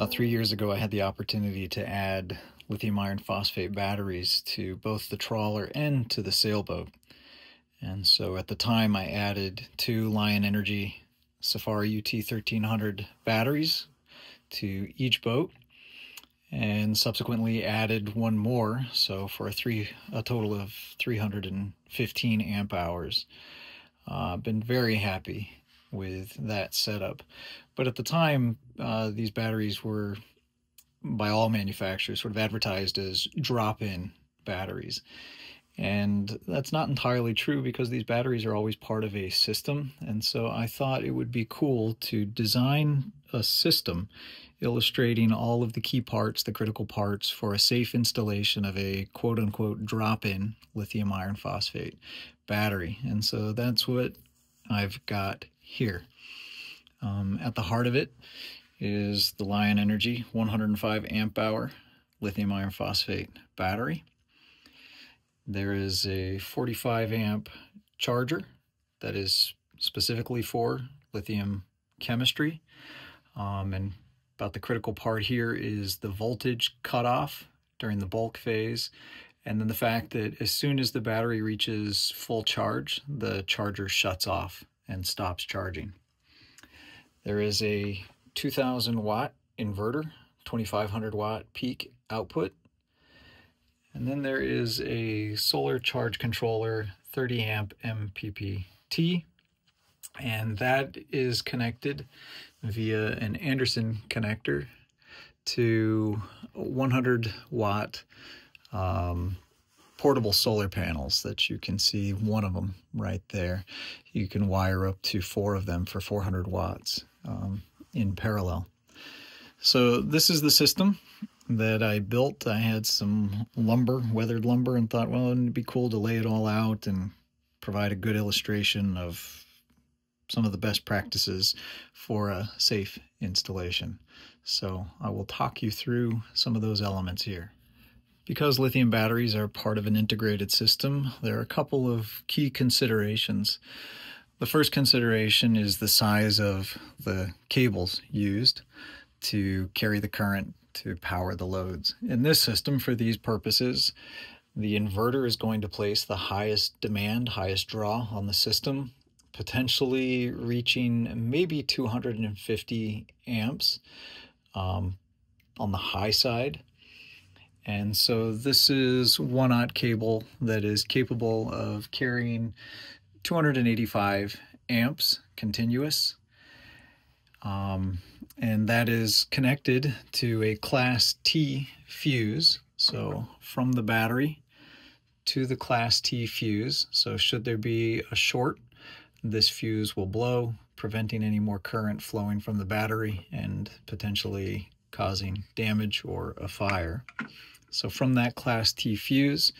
About three years ago, I had the opportunity to add lithium iron phosphate batteries to both the trawler and to the sailboat. And so at the time, I added two Lion Energy Safari UT 1300 batteries to each boat and subsequently added one more so for a three a total of 315 amp hours uh, been very happy with that setup but at the time uh, these batteries were by all manufacturers sort of advertised as drop-in batteries and that's not entirely true because these batteries are always part of a system. And so I thought it would be cool to design a system illustrating all of the key parts, the critical parts for a safe installation of a quote unquote drop in lithium iron phosphate battery. And so that's what I've got here. Um, at the heart of it is the Lion Energy 105 amp hour lithium iron phosphate battery. There is a 45 amp charger that is specifically for lithium chemistry. Um, and about the critical part here is the voltage cutoff during the bulk phase. And then the fact that as soon as the battery reaches full charge, the charger shuts off and stops charging. There is a 2000 watt inverter, 2500 watt peak output and then there is a solar charge controller 30 amp MPPT, and that is connected via an Anderson connector to 100 watt um, portable solar panels that you can see one of them right there. You can wire up to four of them for 400 watts um, in parallel. So this is the system that I built. I had some lumber, weathered lumber, and thought, well, it'd be cool to lay it all out and provide a good illustration of some of the best practices for a safe installation. So I will talk you through some of those elements here. Because lithium batteries are part of an integrated system, there are a couple of key considerations. The first consideration is the size of the cables used to carry the current to power the loads. In this system, for these purposes, the inverter is going to place the highest demand, highest draw on the system, potentially reaching maybe 250 amps um, on the high side. And so this is one aught cable that is capable of carrying 285 amps continuous. Um, and that is connected to a class T fuse. So from the battery to the class T fuse. So should there be a short, this fuse will blow, preventing any more current flowing from the battery and potentially causing damage or a fire. So from that class T fuse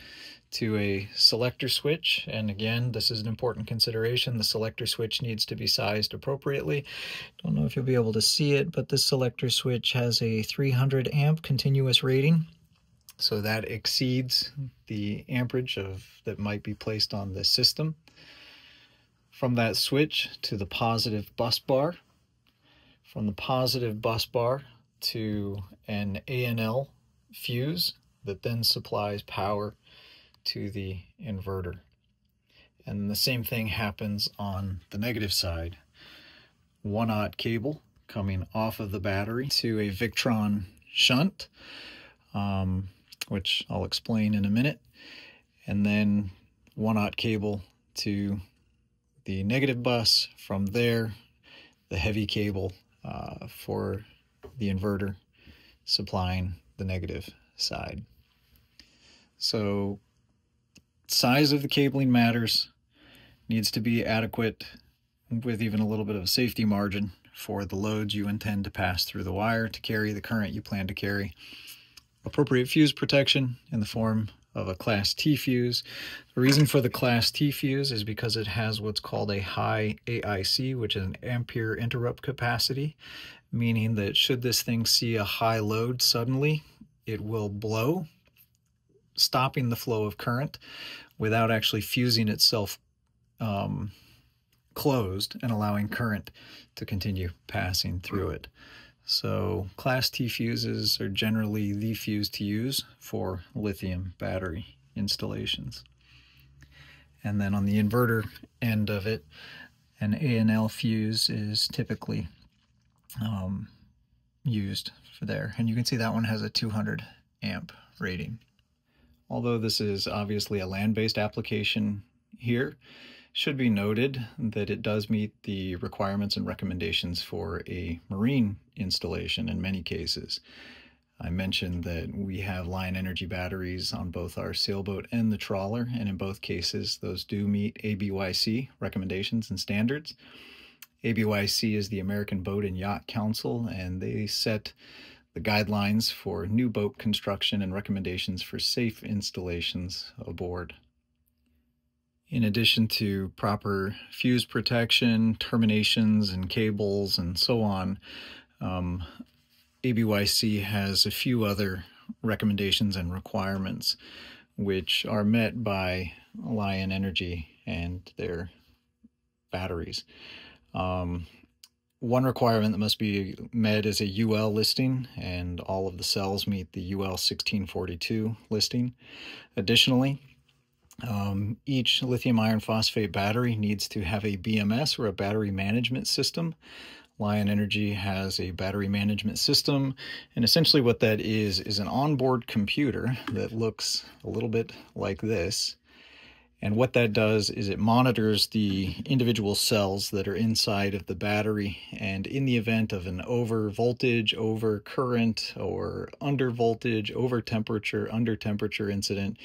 to a selector switch. And again, this is an important consideration. The selector switch needs to be sized appropriately. Don't know if you'll be able to see it, but this selector switch has a 300 amp continuous rating. So that exceeds the amperage of that might be placed on the system. From that switch to the positive bus bar, from the positive bus bar to an ANL fuse that then supplies power to the inverter. And the same thing happens on the negative side. One aught cable coming off of the battery to a Victron shunt, um, which I'll explain in a minute. And then one aught cable to the negative bus. From there, the heavy cable uh, for the inverter supplying the negative side. So size of the cabling matters. Needs to be adequate with even a little bit of a safety margin for the loads you intend to pass through the wire to carry the current you plan to carry. Appropriate fuse protection in the form of a Class T fuse. The reason for the Class T fuse is because it has what's called a high AIC, which is an ampere interrupt capacity, meaning that should this thing see a high load suddenly, it will blow stopping the flow of current without actually fusing itself um, closed and allowing current to continue passing through it. So class T fuses are generally the fuse to use for lithium battery installations. And then on the inverter end of it, an ANL fuse is typically um, used for there. And you can see that one has a 200 amp rating. Although this is obviously a land-based application here, should be noted that it does meet the requirements and recommendations for a marine installation in many cases. I mentioned that we have Lion Energy batteries on both our sailboat and the trawler, and in both cases, those do meet ABYC recommendations and standards. ABYC is the American Boat and Yacht Council, and they set the guidelines for new boat construction and recommendations for safe installations aboard. In addition to proper fuse protection, terminations, and cables, and so on, um, ABYC has a few other recommendations and requirements which are met by Lion Energy and their batteries. Um, one requirement that must be met is a UL listing, and all of the cells meet the UL 1642 listing. Additionally, um, each lithium iron phosphate battery needs to have a BMS or a battery management system. Lion Energy has a battery management system, and essentially what that is is an onboard computer that looks a little bit like this. And what that does is it monitors the individual cells that are inside of the battery. And in the event of an over voltage, over current, or under voltage, over temperature, under temperature incident,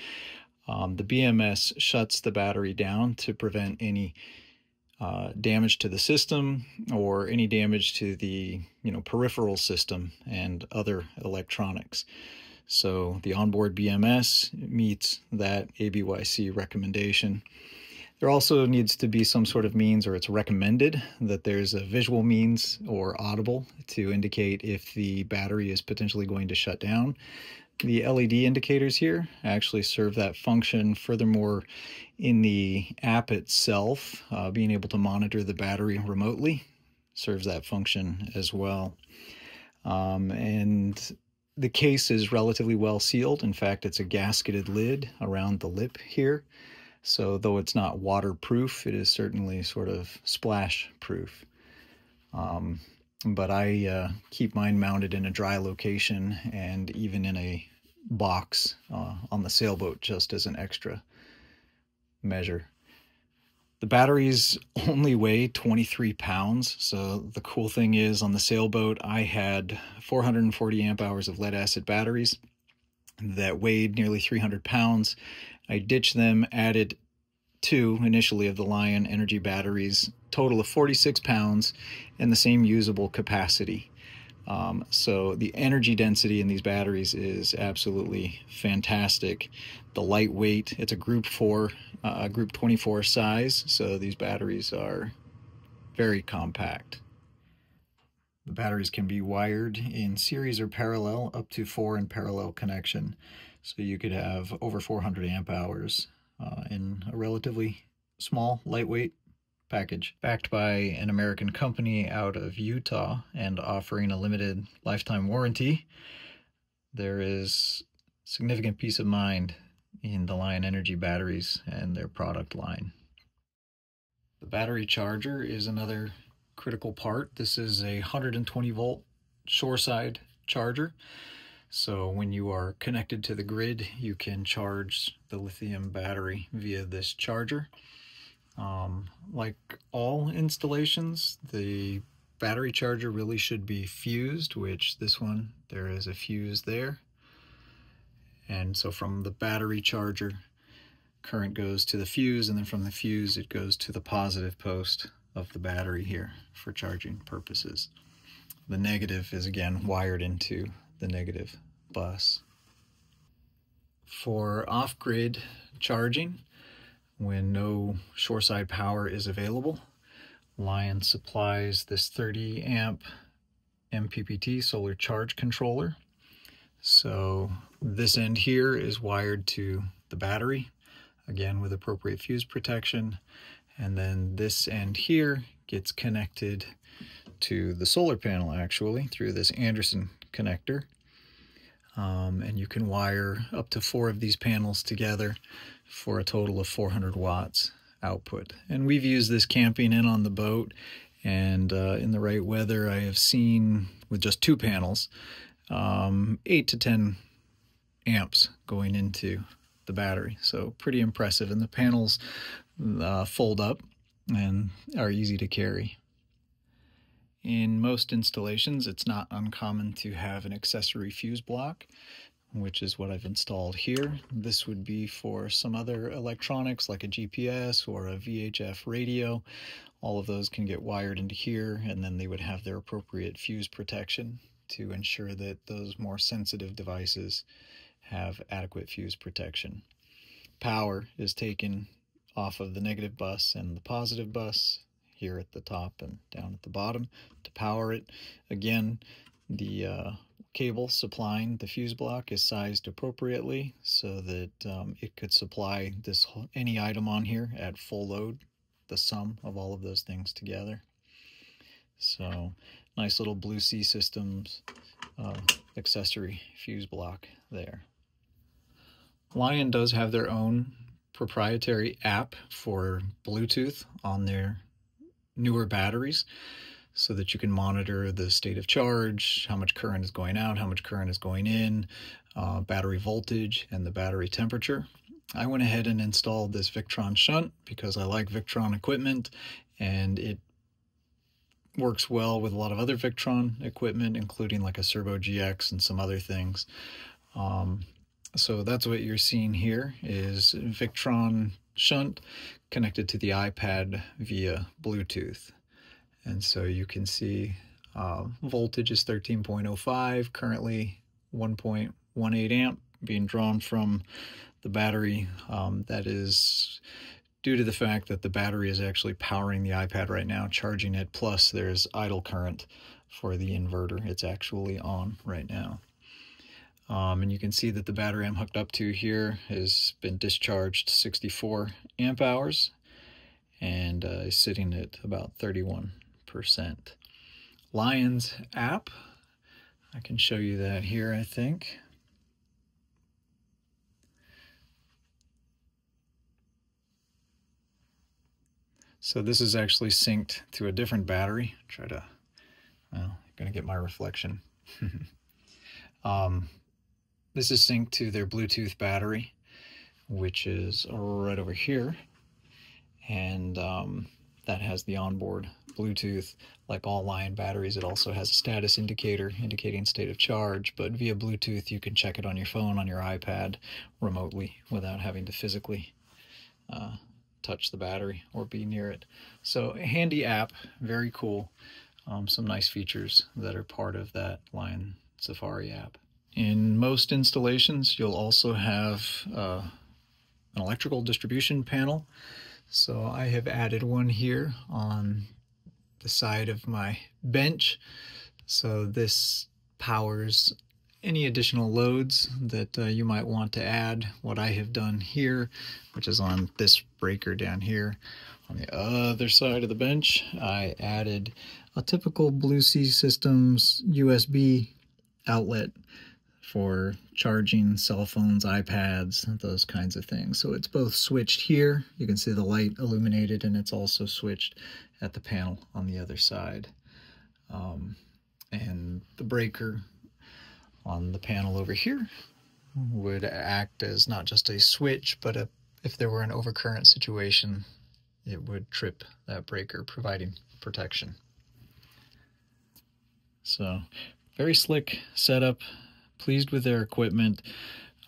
um, the BMS shuts the battery down to prevent any uh, damage to the system or any damage to the you know peripheral system and other electronics. So the onboard BMS meets that ABYC recommendation. There also needs to be some sort of means, or it's recommended that there's a visual means or audible to indicate if the battery is potentially going to shut down. The LED indicators here actually serve that function. Furthermore, in the app itself, uh, being able to monitor the battery remotely serves that function as well. Um, and the case is relatively well sealed. In fact, it's a gasketed lid around the lip here. So though it's not waterproof, it is certainly sort of splash proof. Um, but I uh, keep mine mounted in a dry location and even in a box uh, on the sailboat just as an extra measure. The batteries only weigh 23 pounds, so the cool thing is on the sailboat I had 440 amp hours of lead acid batteries that weighed nearly 300 pounds. I ditched them, added two initially of the Lion Energy batteries, total of 46 pounds, and the same usable capacity. Um, so the energy density in these batteries is absolutely fantastic. The lightweight, it's a group 4, uh, group 24 size, so these batteries are very compact. The batteries can be wired in series or parallel up to four in parallel connection. So you could have over 400 amp hours uh, in a relatively small, lightweight package. Backed by an American company out of Utah and offering a limited lifetime warranty, there is significant peace of mind in the Lion Energy batteries and their product line. The battery charger is another critical part. This is a 120 volt shoreside charger. So when you are connected to the grid, you can charge the lithium battery via this charger. Um, like all installations, the battery charger really should be fused, which this one, there is a fuse there. And so from the battery charger, current goes to the fuse, and then from the fuse, it goes to the positive post of the battery here for charging purposes. The negative is again wired into the negative bus. For off-grid charging, when no shoreside power is available, Lion supplies this 30 amp MPPT solar charge controller. So this end here is wired to the battery, again with appropriate fuse protection. And then this end here gets connected to the solar panel actually through this Anderson connector. Um, and you can wire up to four of these panels together for a total of 400 watts output. And we've used this camping in on the boat, and uh, in the right weather, I have seen with just two panels, um, 8 to 10 amps going into the battery. So pretty impressive. And the panels uh, fold up and are easy to carry. In most installations, it's not uncommon to have an accessory fuse block, which is what I've installed here. This would be for some other electronics like a GPS or a VHF radio. All of those can get wired into here, and then they would have their appropriate fuse protection to ensure that those more sensitive devices have adequate fuse protection. Power is taken off of the negative bus and the positive bus here at the top and down at the bottom to power it. Again, the uh, cable supplying the fuse block is sized appropriately so that um, it could supply this any item on here at full load, the sum of all of those things together. So nice little Blue Sea Systems uh, accessory fuse block there. Lion does have their own proprietary app for Bluetooth on their newer batteries so that you can monitor the state of charge, how much current is going out, how much current is going in, uh, battery voltage, and the battery temperature. I went ahead and installed this Victron shunt because I like Victron equipment and it works well with a lot of other Victron equipment, including like a Cerbo GX and some other things. Um, so that's what you're seeing here is Victron shunt connected to the iPad via Bluetooth. And so you can see uh, voltage is 13.05, currently 1.18 amp being drawn from the battery. Um, that is due to the fact that the battery is actually powering the iPad right now, charging it, plus there's idle current for the inverter. It's actually on right now. Um, and you can see that the battery I'm hooked up to here has been discharged 64 amp hours and uh, is sitting at about 31%. Lion's app, I can show you that here, I think. So this is actually synced to a different battery. Try to, well, gonna get my reflection. um, this is synced to their Bluetooth battery, which is right over here. And um, that has the onboard Bluetooth. Like all Lion batteries, it also has a status indicator indicating state of charge, but via Bluetooth, you can check it on your phone, on your iPad, remotely without having to physically uh, touch the battery or be near it. So, a handy app, very cool. Um, some nice features that are part of that Lion Safari app. In most installations, you'll also have uh, an electrical distribution panel. So I have added one here on the side of my bench. So this powers any additional loads that uh, you might want to add. What I have done here, which is on this breaker down here, on the other side of the bench, I added a typical Blue Sea Systems USB outlet for charging cell phones, iPads, those kinds of things. So it's both switched here, you can see the light illuminated, and it's also switched at the panel on the other side. Um, and the breaker on the panel over here would act as not just a switch, but a, if there were an overcurrent situation, it would trip that breaker, providing protection. So, very slick setup pleased with their equipment.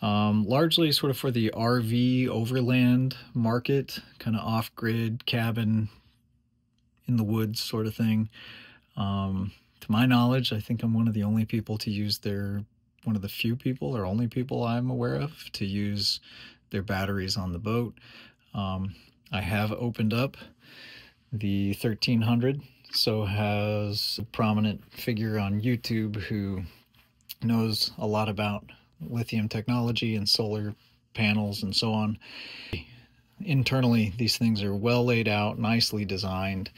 Um, largely sort of for the RV overland market, kind of off grid cabin in the woods sort of thing. Um, to my knowledge, I think I'm one of the only people to use their, one of the few people or only people I'm aware of to use their batteries on the boat. Um, I have opened up the 1300, so has a prominent figure on YouTube who knows a lot about lithium technology and solar panels and so on. internally, these things are well laid out, nicely designed,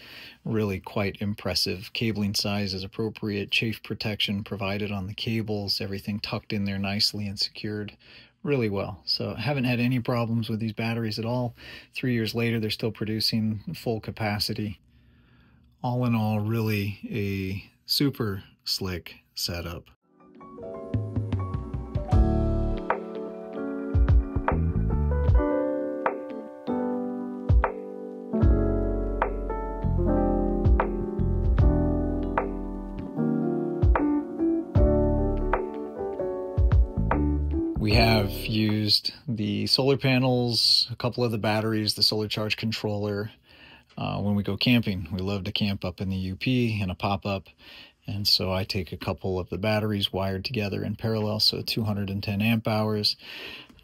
really quite impressive. Cabling size is appropriate, chafe protection provided on the cables, everything tucked in there nicely and secured really well. So haven't had any problems with these batteries at all. Three years later, they're still producing full capacity. All in all, really a super slick setup. Used the solar panels, a couple of the batteries, the solar charge controller uh, when we go camping. We love to camp up in the UP in a pop up. And so I take a couple of the batteries wired together in parallel, so 210 amp hours.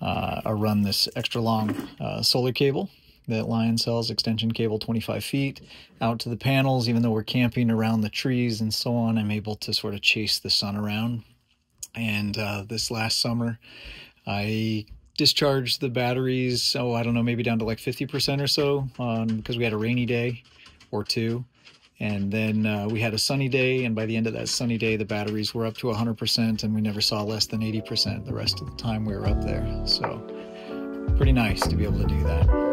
Uh, I run this extra long uh, solar cable that Lion sells, extension cable 25 feet, out to the panels. Even though we're camping around the trees and so on, I'm able to sort of chase the sun around and uh, this last summer, I discharged the batteries, oh, I don't know, maybe down to like 50% or so um, because we had a rainy day or two. And then uh, we had a sunny day, and by the end of that sunny day, the batteries were up to 100%, and we never saw less than 80% the rest of the time we were up there. So, pretty nice to be able to do that.